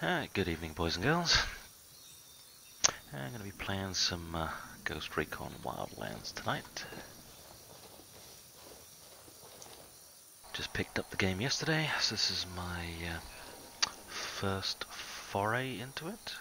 Alright, good evening boys and girls. I'm going to be playing some uh, Ghost Recon Wildlands tonight. Just picked up the game yesterday, so this is my uh, first foray into it.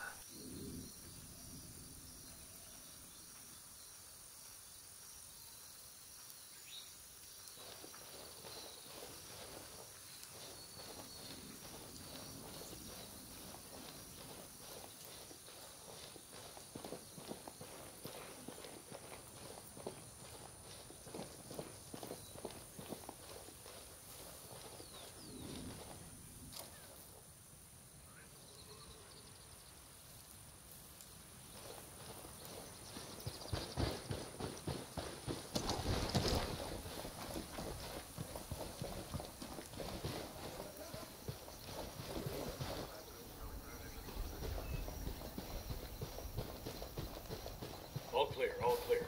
All clear, all clear.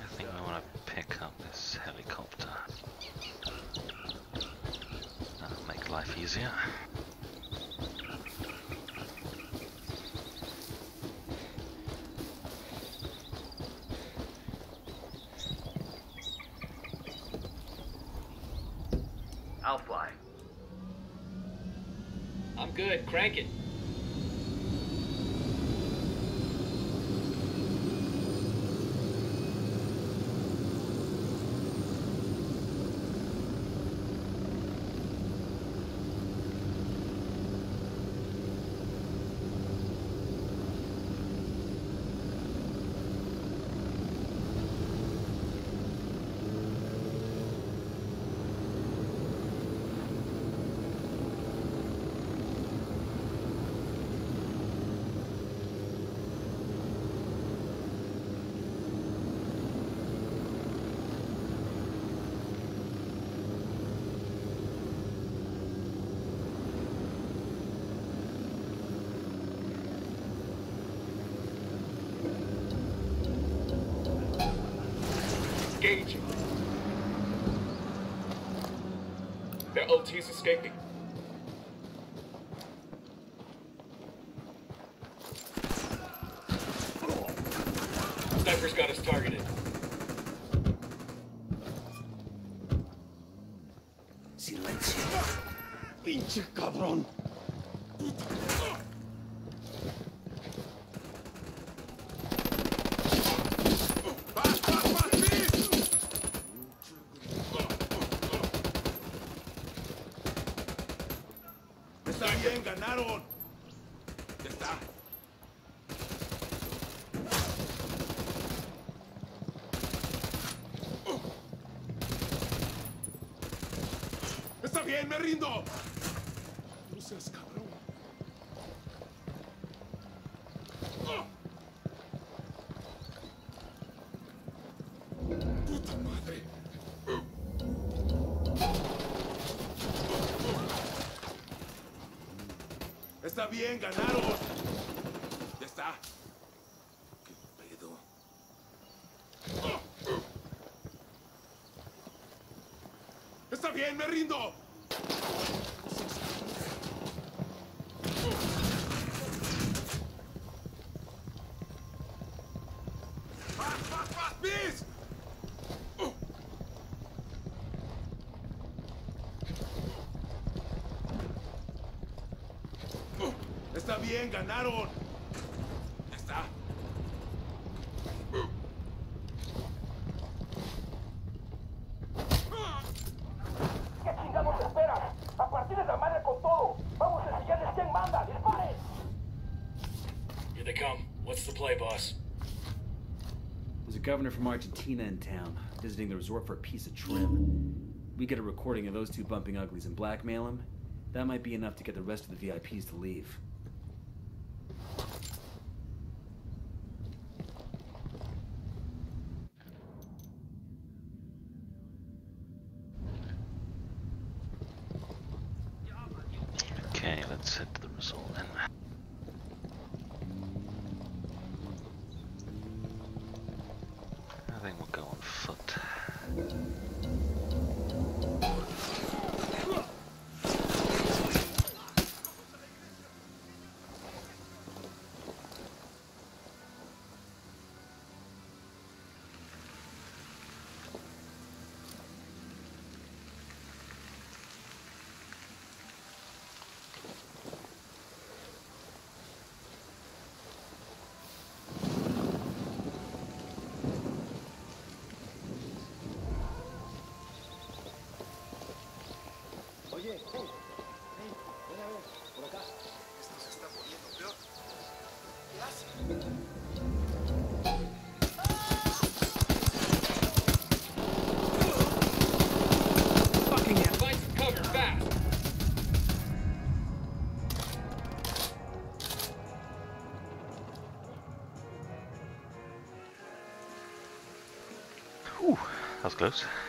I think I want to pick up this helicopter. That'll make life easier. I'll fly. I'm good, crank it. Bien, me rindo. No seas cabrón. Puta madre. Está bien, ganaron. Ya está. ¿Qué pedo? Está bien, me rindo. Ganaron. Ya está. ¿Qué chingados esperas? A partir de la madre con todo. Vamos a enseñarles quién manda. ¡Disparen! Here they come. What's the play, boss? There's a governor from Argentina in town, visiting the resort for a piece of trim. We get a recording of those two bumping uglies and blackmail him. That might be enough to get the rest of the VIPs to leave. Close.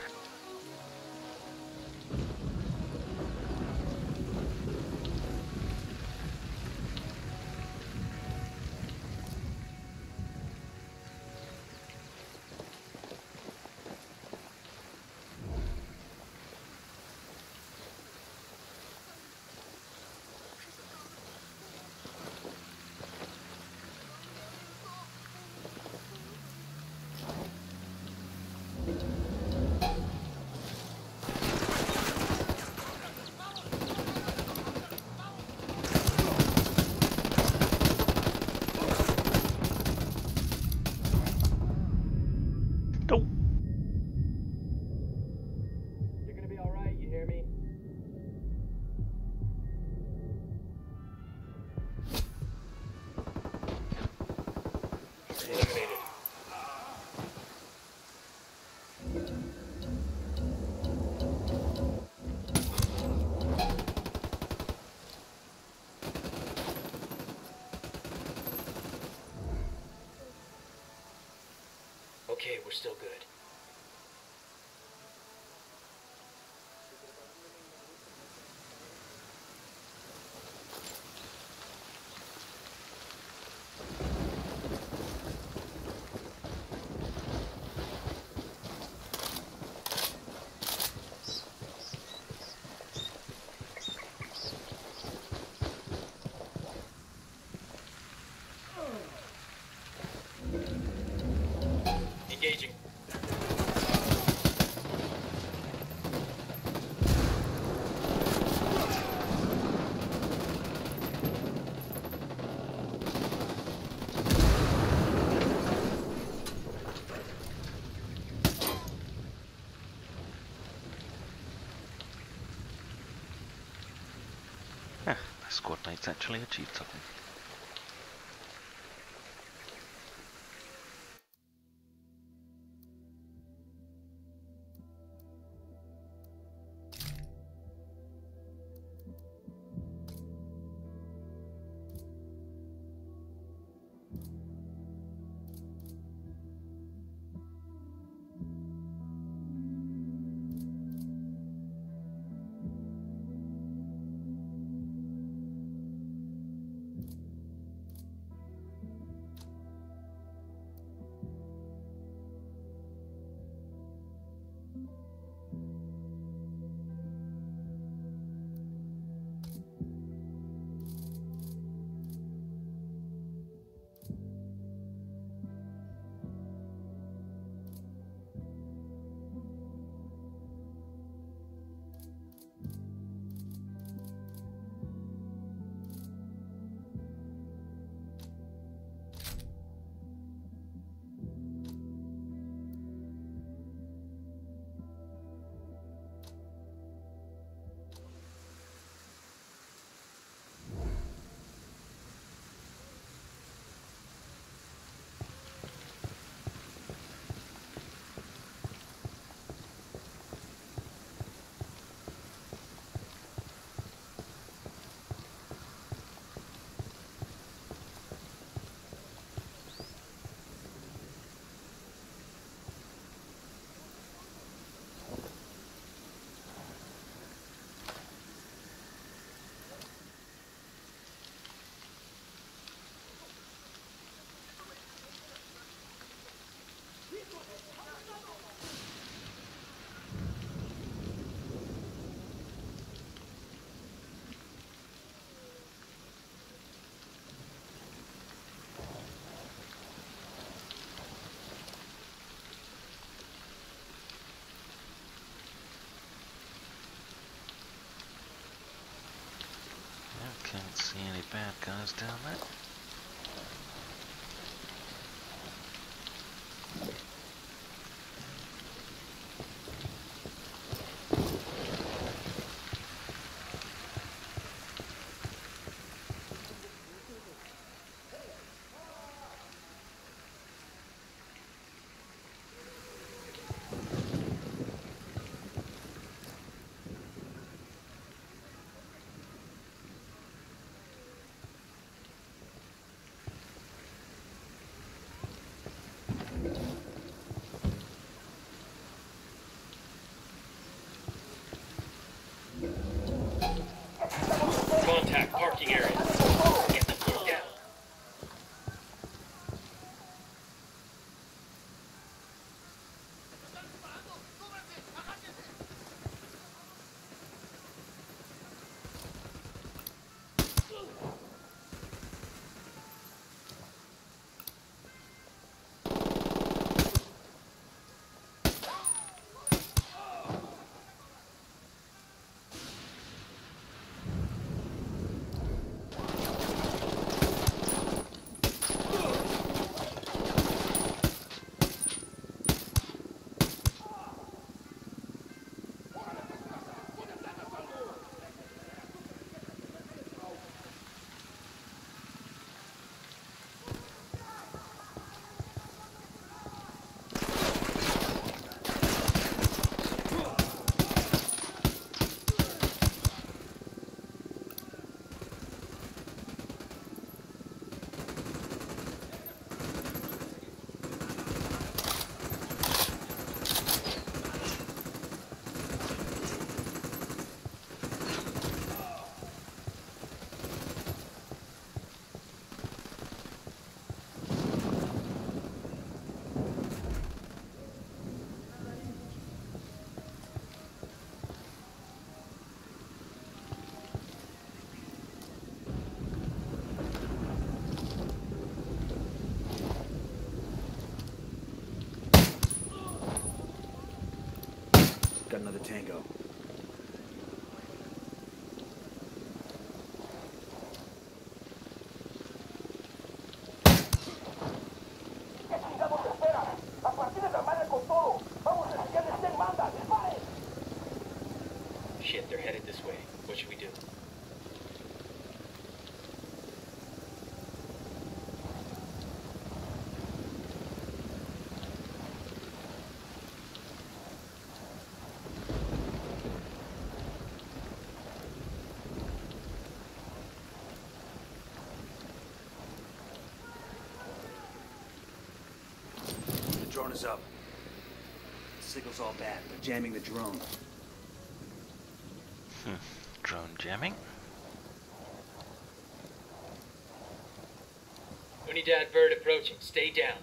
We're still squad mates actually achieved something. bad guys down there. drone is up. The signal's all bad. They're jamming the drone. Hmm. Drone jamming? Unidad bird approaching. Stay down.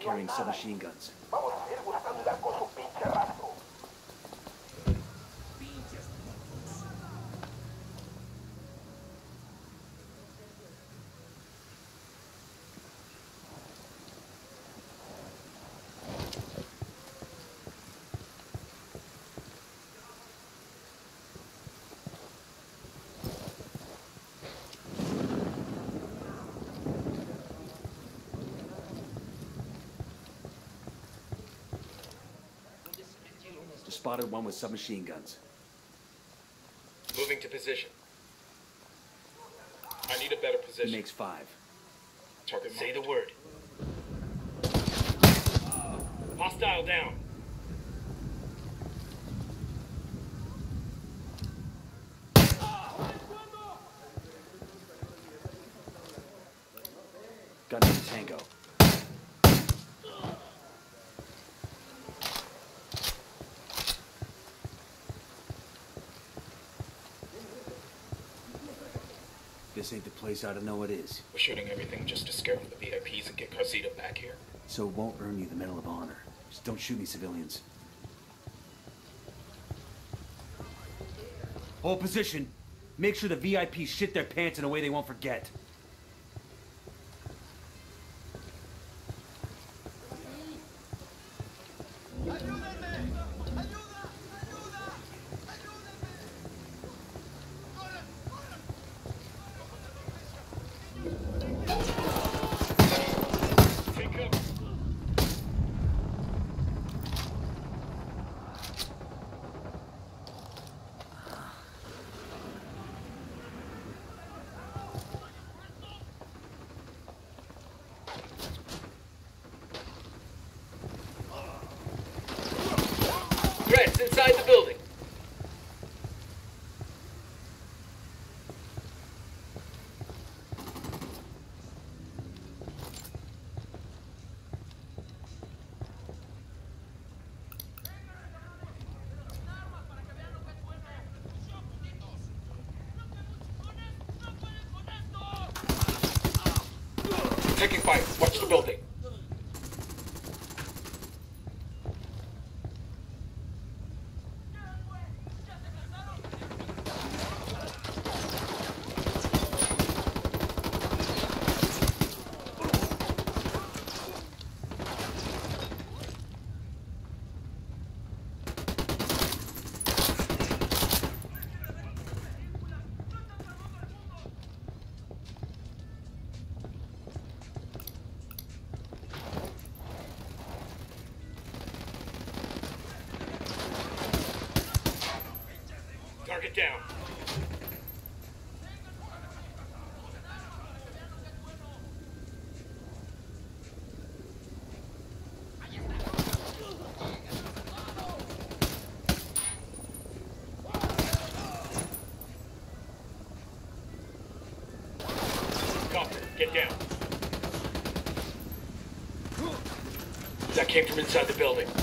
carrying submachine guns. spotted one with submachine guns. Moving to position. I need a better position. He makes five. Target Say the word. place ought to know it is. We're shooting everything just to scare off the VIPs and get Carcida back here. So it won't earn you the Medal of Honor. Just don't shoot any civilians. Hold position. Make sure the VIPs shit their pants in a way they won't forget. Came from inside the building.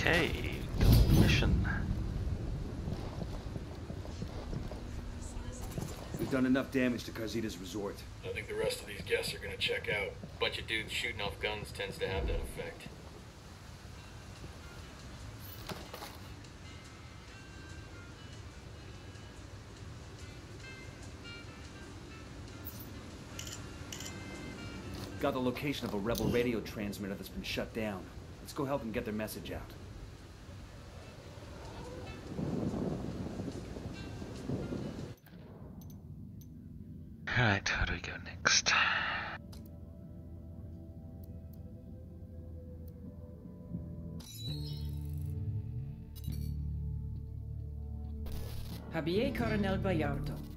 Okay, mission. We've done enough damage to Karzita's resort. I think the rest of these guests are gonna check out. Bunch of dudes shooting off guns tends to have that effect. Got the location of a rebel radio transmitter that's been shut down. Let's go help them get their message out. Coronel Bayardo.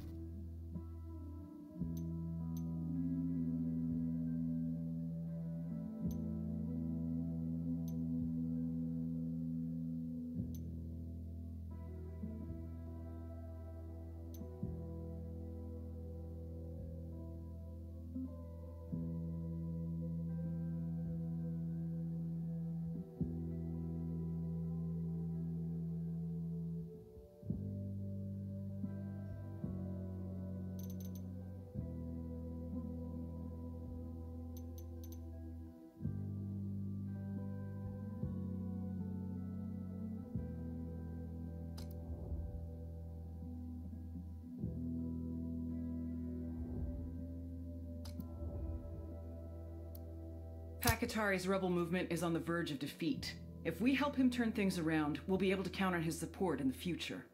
Pac Katari's rebel movement is on the verge of defeat. If we help him turn things around, we'll be able to count on his support in the future.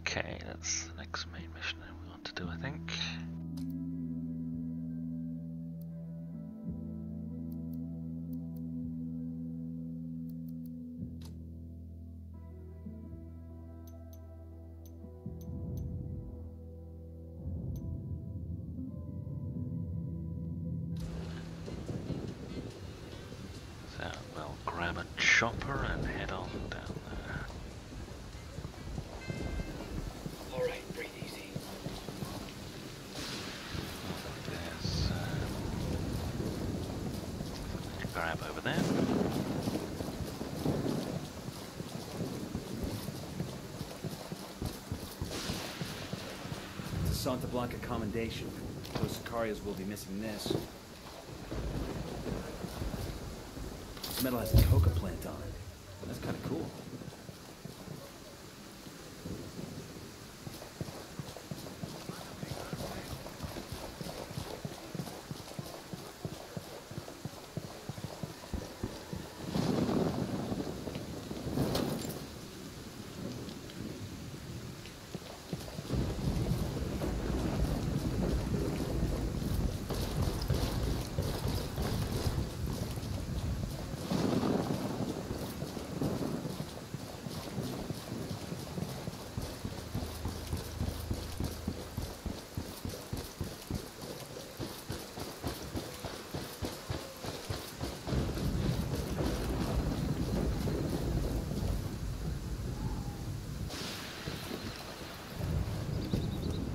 Okay, that's the next main mission we want to do, I think. Those Sicarios will be missing this. This metal has a coca plant on it. That's kind of cool.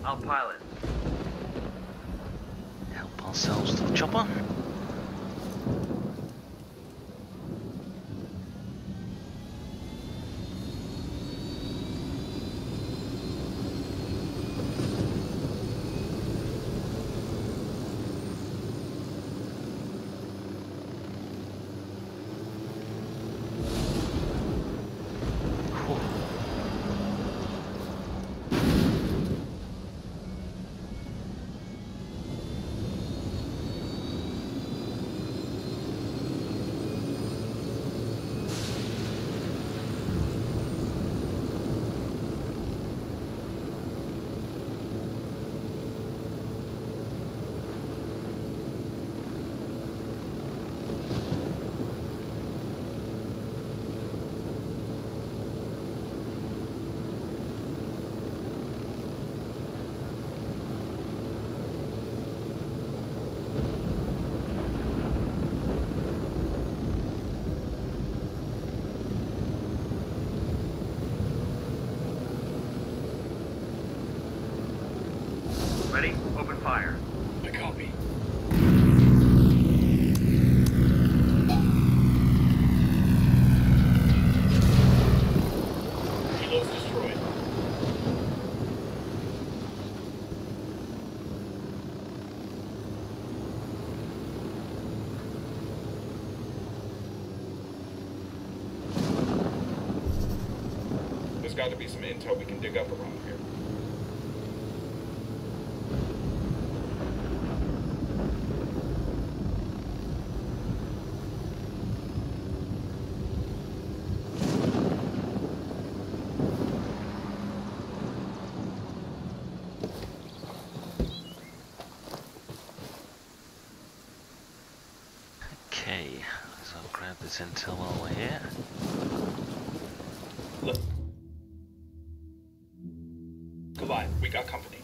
I'll pilot. Help ourselves to the chopper. Whew. Ready? Open fire. I copy. Kilo's destroyed. There's got to be some intel we can dig up around here. Okay, so I'll grab this intel while we're here. Look. Goodbye. We got company.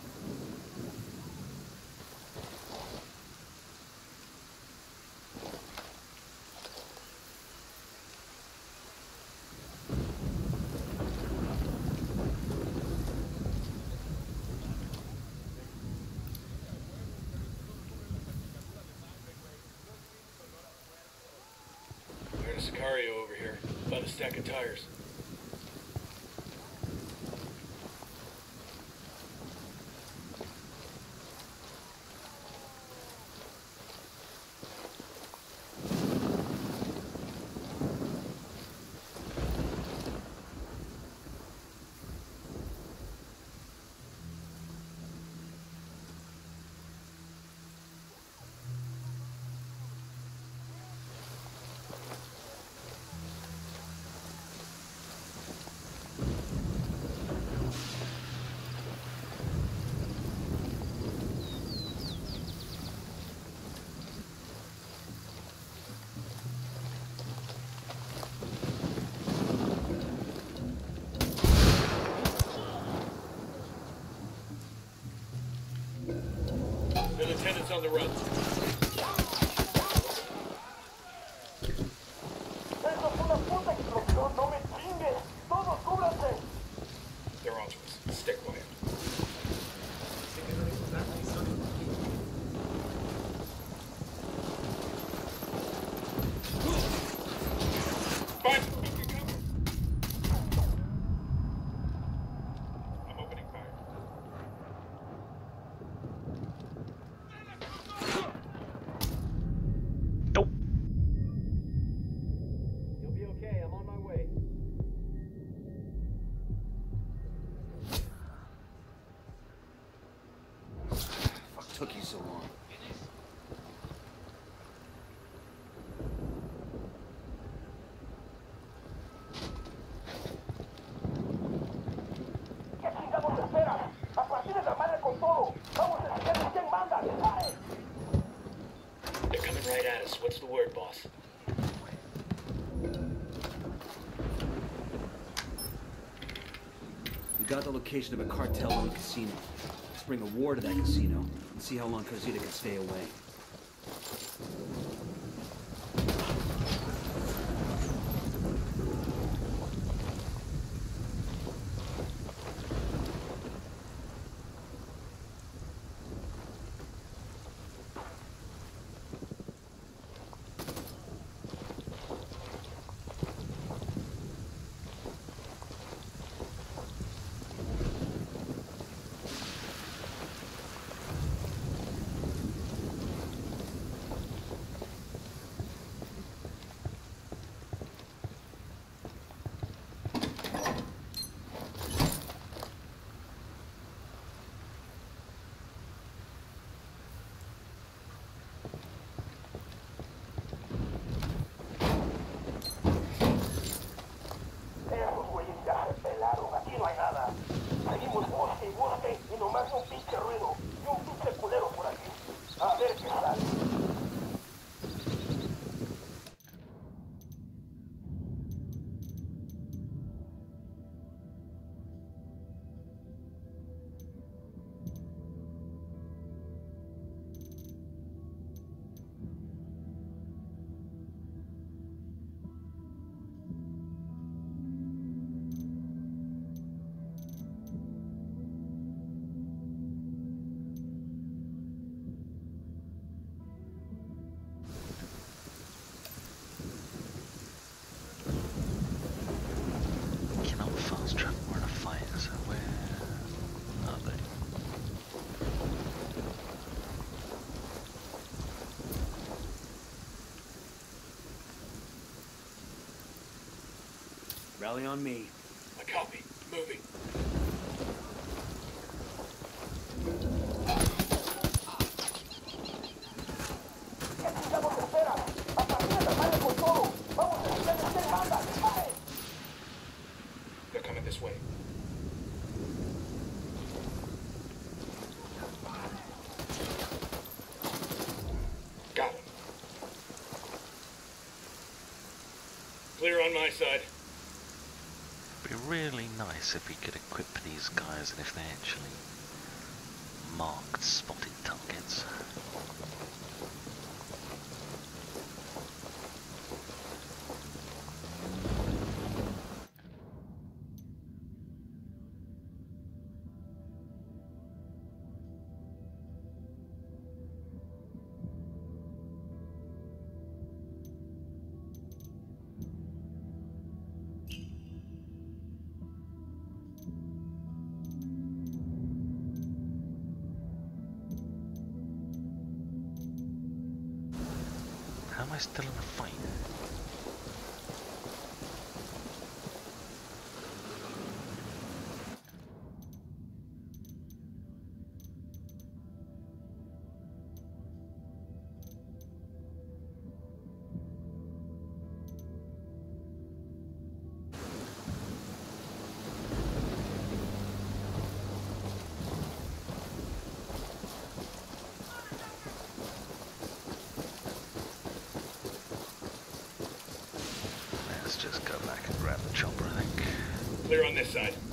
There's a Sicario over here. About a stack of tires. The lieutenant's on the run. What's the word, boss? We got the location of a cartel-owned casino. Let's bring a war to that casino and see how long Cosita can stay away. Rally on me. A copy. Moving. ¿Qué chingados esperan? A partir de la madre con todo. Vamos a enseñarles quién manda. ¡Disparen! They're coming this way. Got him. Clear on my side. Be really nice if we could equip these guys and if they actually marked spotted Clear on this side.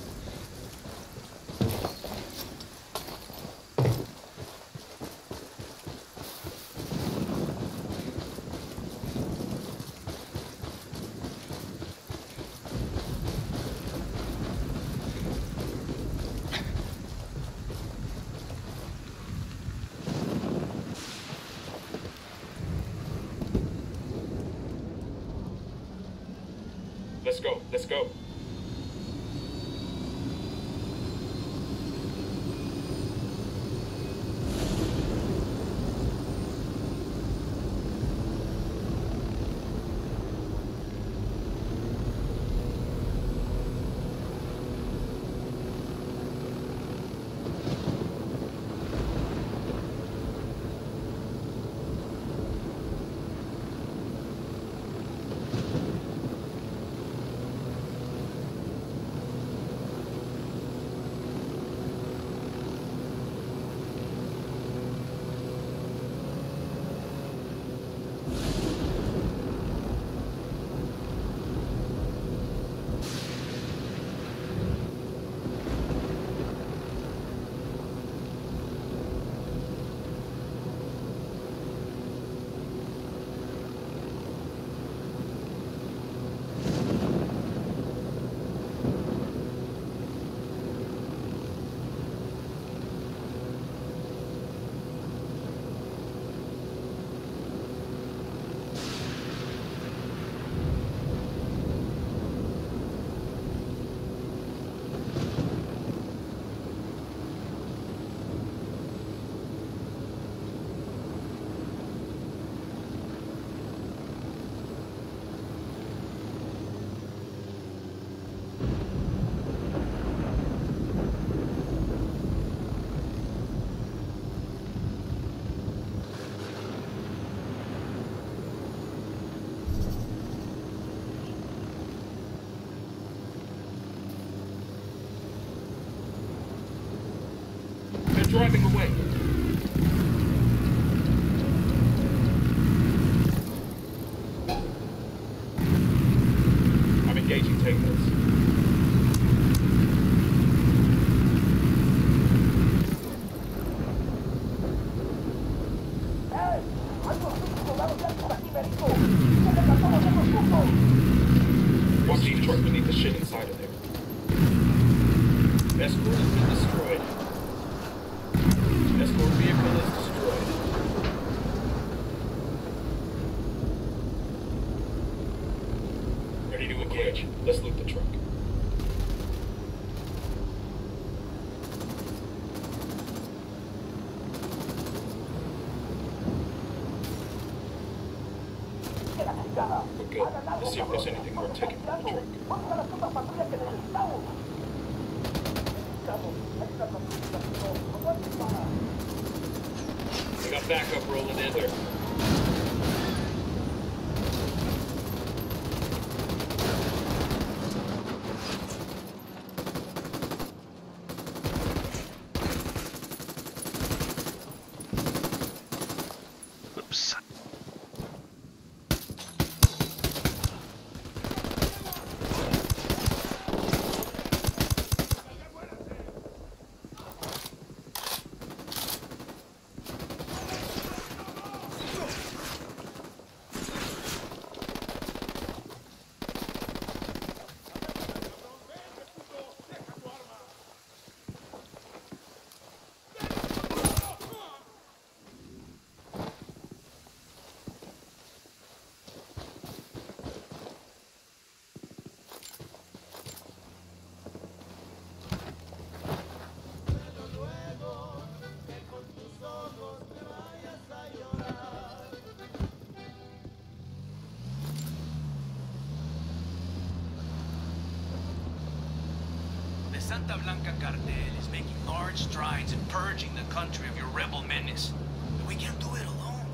Large strides in purging the country of your rebel menace. But we can't do it alone.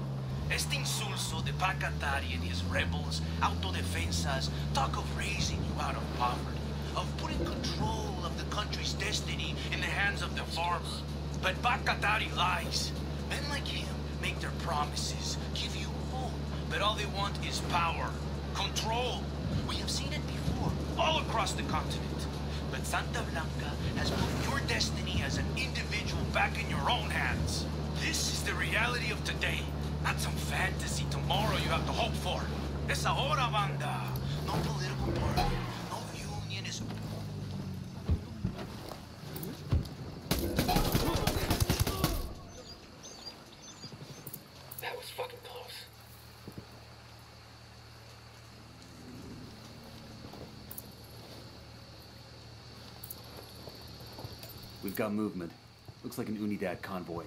Este insulso de Pac Katari and his rebels, autodefensas, talk of raising you out of poverty, of putting control of the country's destiny in the hands of the farmer. But Pac Katari lies. Men like him make their promises, give you hope, but all they want is power, control. We have seen it before, all across the continent. But Santa Blanca has put your destiny back in your own hands. This is the reality of today, not some fantasy tomorrow you have to hope for. Es ahora, banda. No political party, no unionism. That was fucking close. We've got movement. Looks like an Unidad convoy.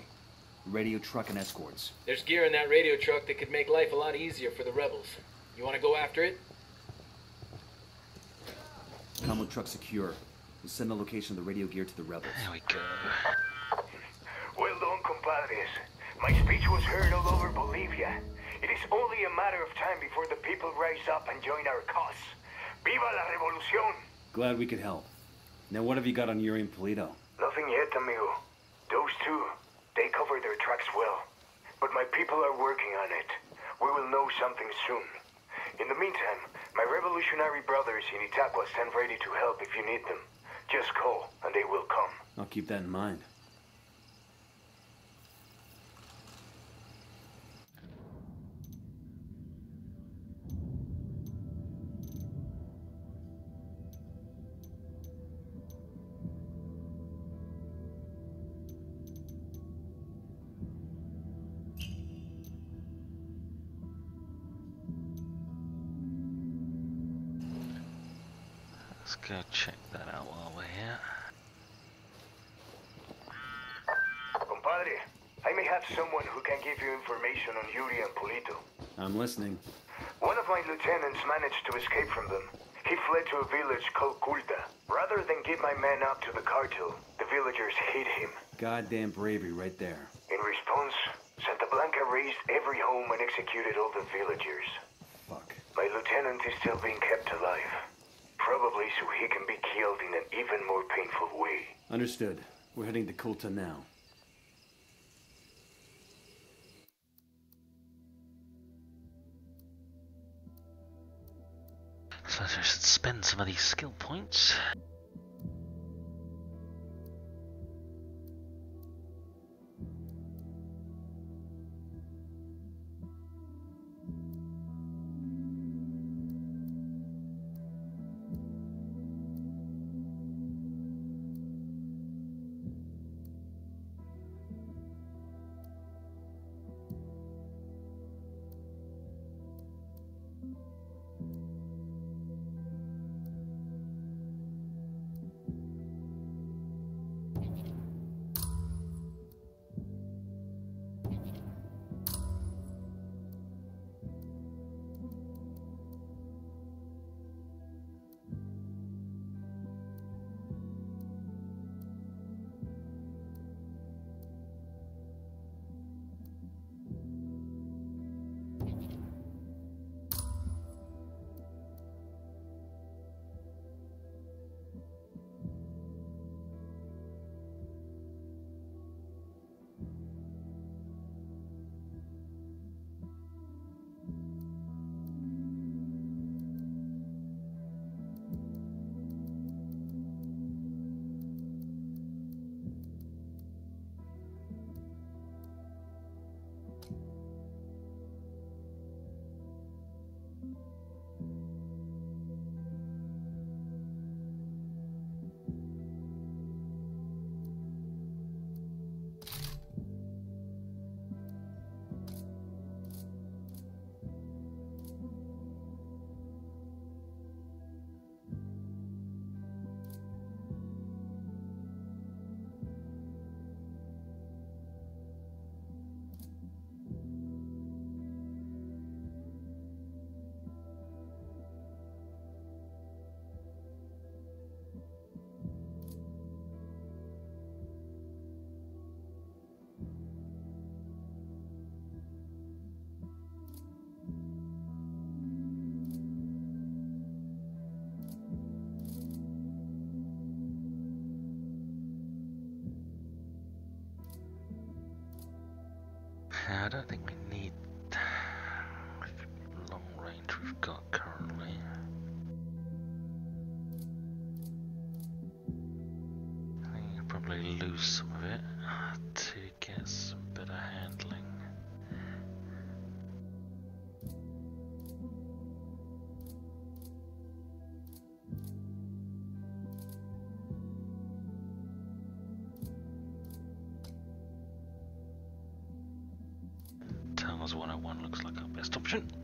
Radio truck and escorts. There's gear in that radio truck that could make life a lot easier for the rebels. You want to go after it? Combo truck secure. We'll send the location of the radio gear to the rebels. There we go. Well done, compadres. My speech was heard all over Bolivia. It is only a matter of time before the people rise up and join our cause. Viva la revolución! Glad we could help. Now what have you got on Yuri and Polito? Nothing yet, amigo. Those two, they cover their tracks well. But my people are working on it. We will know something soon. In the meantime, my revolutionary brothers in Itacua stand ready to help if you need them. Just call, and they will come. I'll keep that in mind. Go check that out while we're here. Compadre, I may have someone who can give you information on Yuri and Polito. I'm listening. One of my lieutenants managed to escape from them. He fled to a village called Culta. Rather than give my men up to the cartel, the villagers hid him. Goddamn bravery right there. In response, Santa Blanca razed every home and executed all the villagers. Fuck. My lieutenant is still being kept alive. Probably so he can be killed in an even more painful way. Understood. We're heading to Kulta now. So I should spend some of these skill points. Option.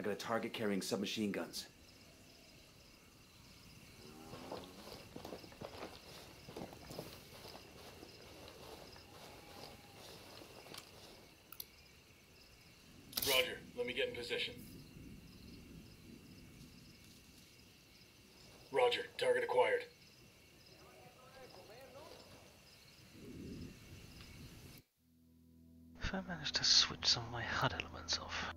I got a target carrying submachine guns. Roger. Let me get in position. Roger. Target acquired. If I manage to switch some of my HUD elements off.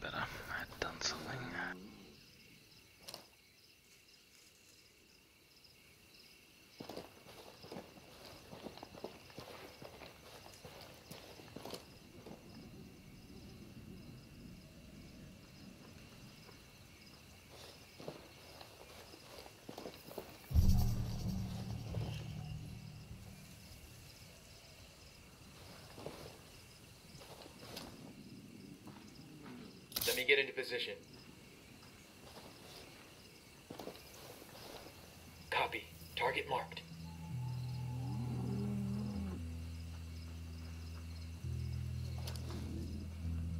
Better. I had done something. Let me get into position. Copy. Target marked.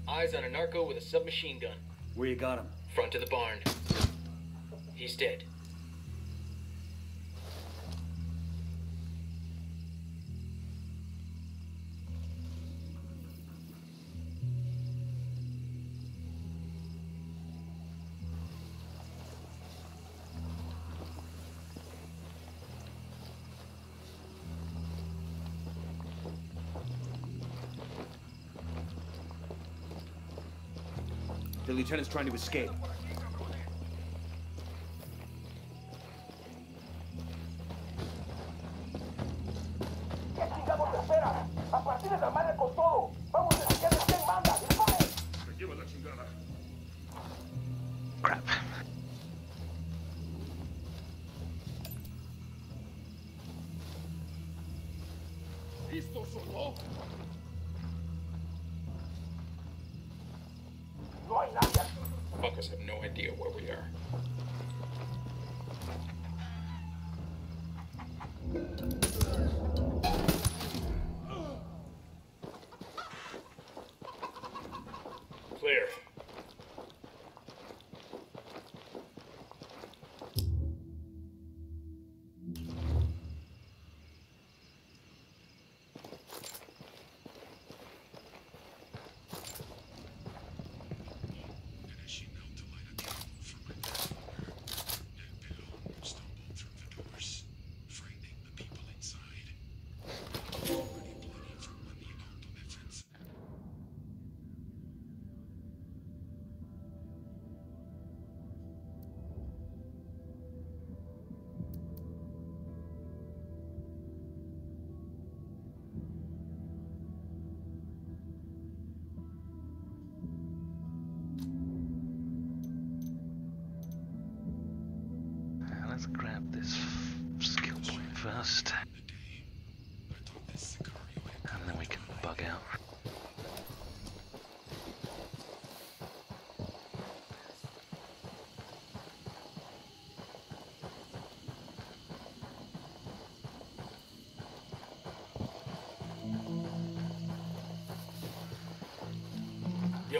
Eyes on a narco with a submachine gun. Where you got him? Front of the barn. He's dead. Lieutenant's trying to escape.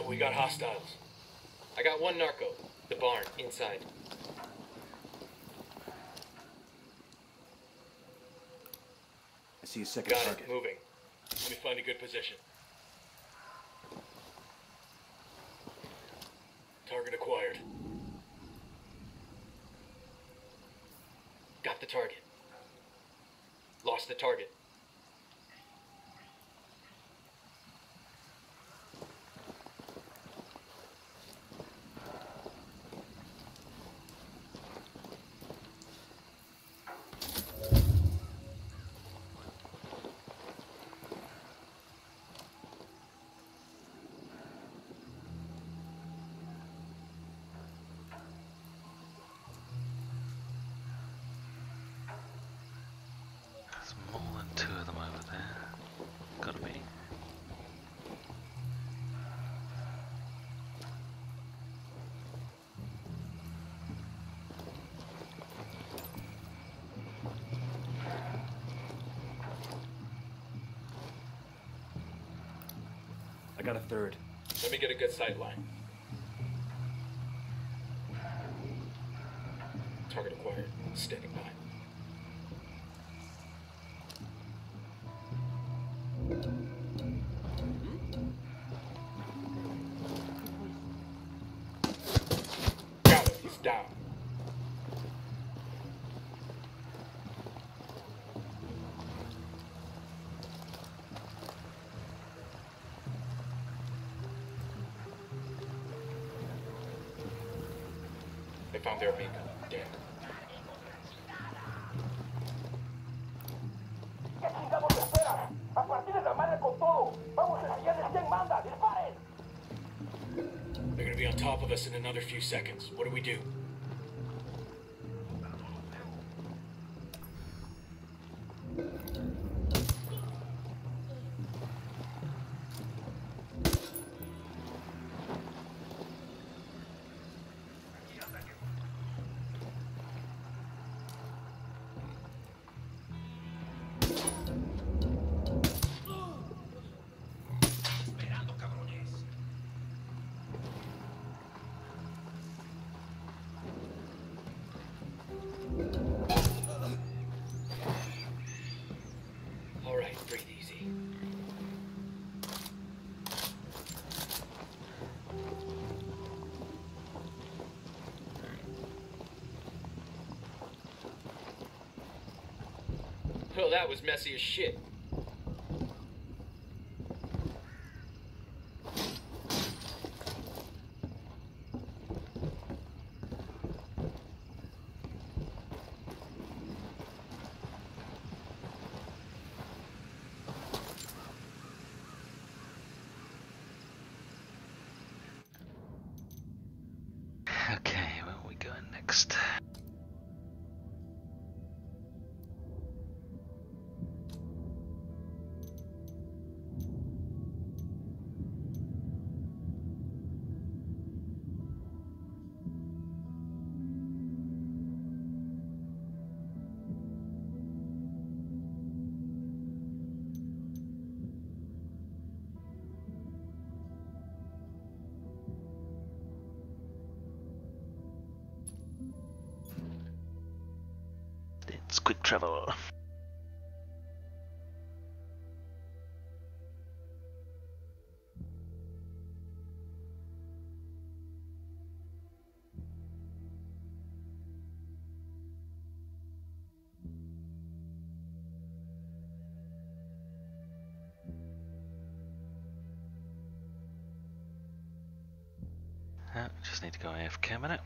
We got hostiles. I got one narco. The barn, inside. I see a second Got target. it. Moving. Let me find a good position. Got a third. Let me get a good sight line. Target acquired. Standing by. Found their amigo. Damn. ¿Qué chingados esperan? A partir de la madre con todo. Vamos a enseñarles quién manda. ¡Disparen! They're gonna be on top of us in another few seconds. What do we do? That was messy as shit. Travel. Uh, just need to go AFK a minute.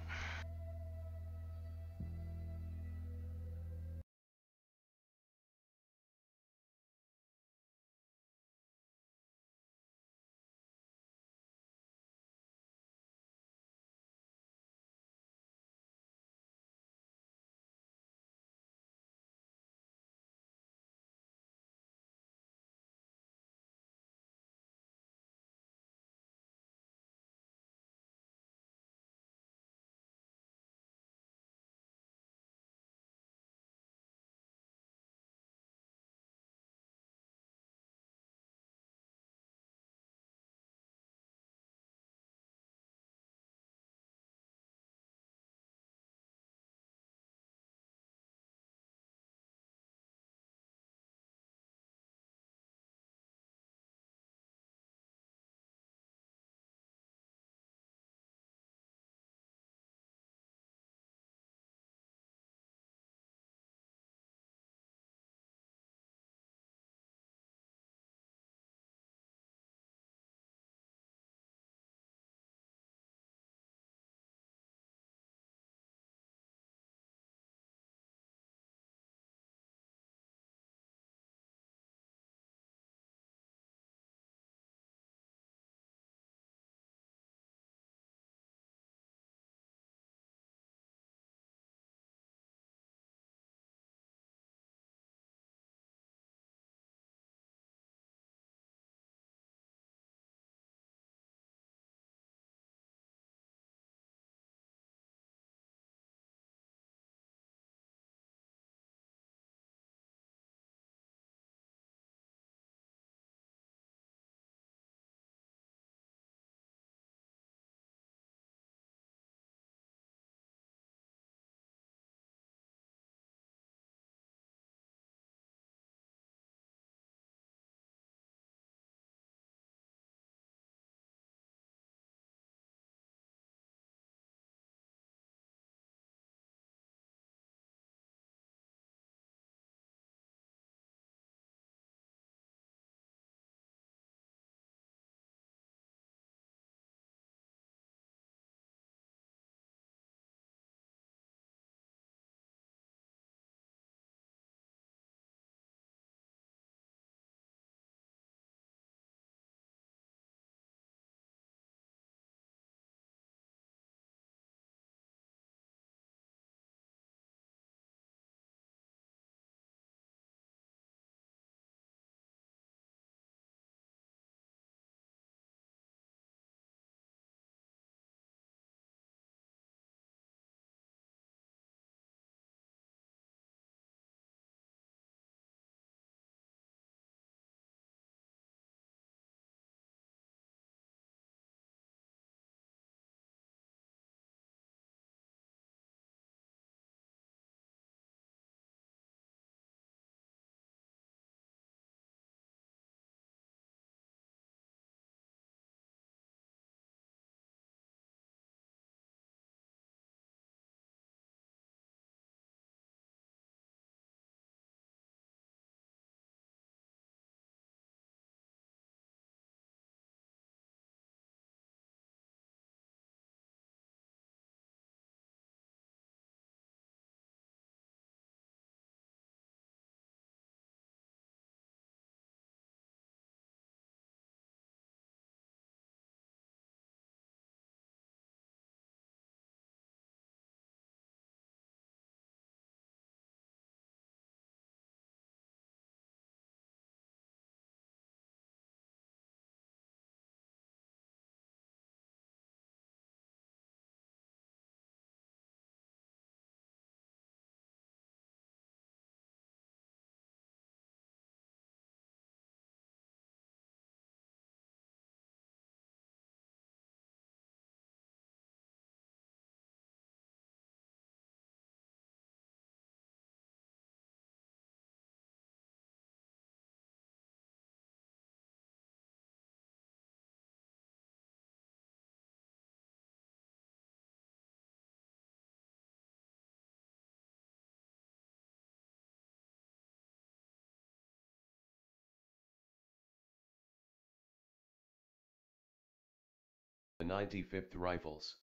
95th Rifles.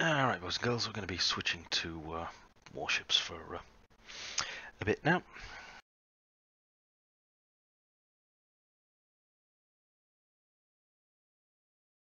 Alright, boys and girls, we're going to be switching to uh, warships for uh, a bit now.